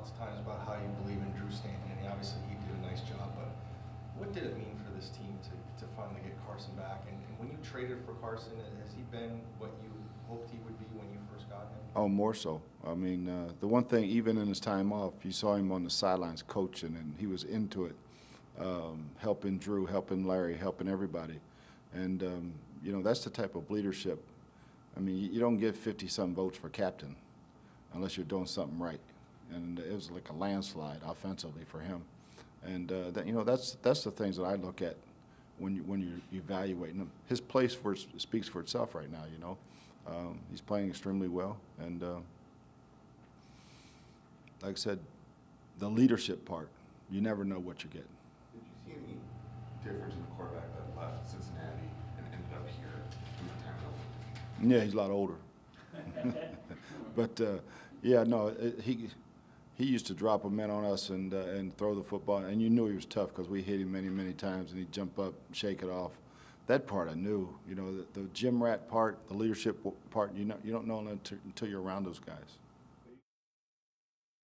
lots of times about how you believe in Drew Stanton, and obviously he did a nice job, but what did it mean for this team to, to finally get Carson back? And, and when you traded for Carson, has he been what you hoped he would be when you first got him? Oh, more so. I mean, uh, the one thing, even in his time off, you saw him on the sidelines coaching, and he was into it, um, helping Drew, helping Larry, helping everybody. And, um, you know, that's the type of leadership. I mean, you, you don't get 50 some votes for captain unless you're doing something right. And it was like a landslide offensively for him. And, uh, that, you know, that's, that's the things that I look at when, you, when you're evaluating him. His place for, speaks for itself right now, you know. Um, he's playing extremely well. And, uh, like I said, the leadership part, you never know what you're getting. Did you see any difference in the quarterback that left Cincinnati and ended up here in the time? Yeah, he's a lot older. but uh, yeah, no, it, he he used to drop a man on us and uh, and throw the football, and you knew he was tough because we hit him many many times, and he'd jump up, shake it off. That part I knew. You know, the, the gym rat part, the leadership part, you know, you don't know until, until you're around those guys.